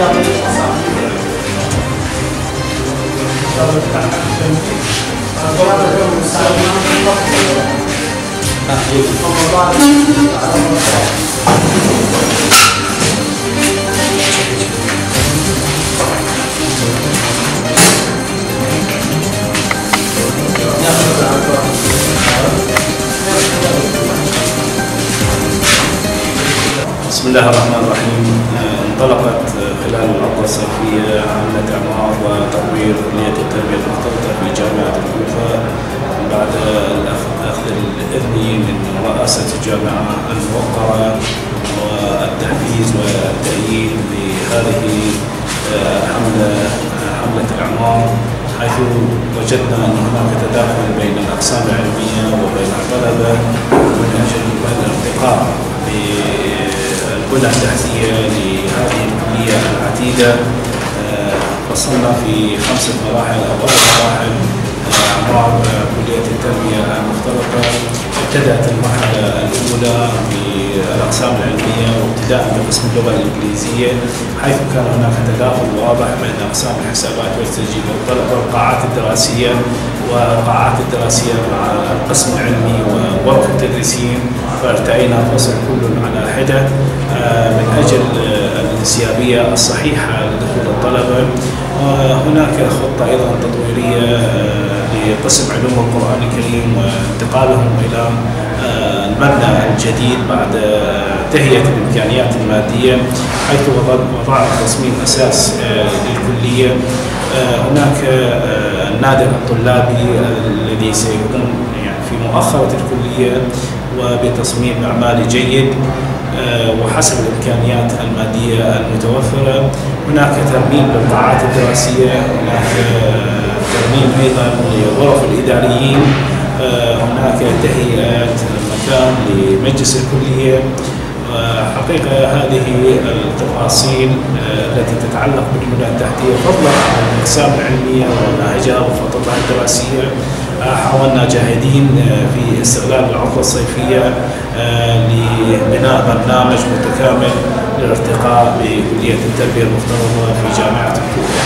بسم الله الرحمن الرحيم. آه، انطلق الصيفية عملة إعمار وتطوير كلية التربية المختلطة في جامعة الكوفة. بعد أخذ الإذن من رئاسة الجامعة الموقرة والتحفيز والتأييد لهذه حملة حملة الإعمار حيث وجدنا أن هناك تداخل بين الأقسام العلمية وبين الطلبة من أجل الارتقاء بالبنى التحتية لهذه الكلية. العتيدة فصلنا في خمسة مراحل أو أربع مراحل أعمار كلية التربية المختلطة. ابتدأت المرحلة الأولى بالأقسام العلمية وابتداء بقسم اللغة الإنجليزية حيث كان هناك تداخل واضح بين أقسام الحسابات والتسجيل والطلبة والقاعات الدراسية والقاعات الدراسية مع القسم العلمي وغرف التدريسيين فارتأينا فصل كل على حدة من أجل الانسيابية الصحيحة لدخول الطلبة. وهناك خطة أيضا تطويرية لقسم علوم القرآن الكريم وانتقالهم إلى المبنى الجديد بعد تهيئة الإمكانيات المادية حيث وضعنا تصميم أساس للكلية. هناك النادر الطلابي الذي سيكون يعني في مؤخرة الكلية. وبتصميم معماري جيد وحسب الإمكانيات المادية المتوفرة. هناك ترميم للقاعات الدراسية هناك ترميم أيضا لغرف الإداريين هناك تهيئه مكان لمجلس الكلية. حقيقة هذه التفاصيل التي تتعلق بالبنى التحتية فضلا عن الأقسام العلمية ومناهجها وخططها الدراسية. حاولنا جاهدين في استغلال العطلة الصيفية لبناء برنامج متكامل للارتقاء بكلية التربية المفترضة في جامعة الكوفة.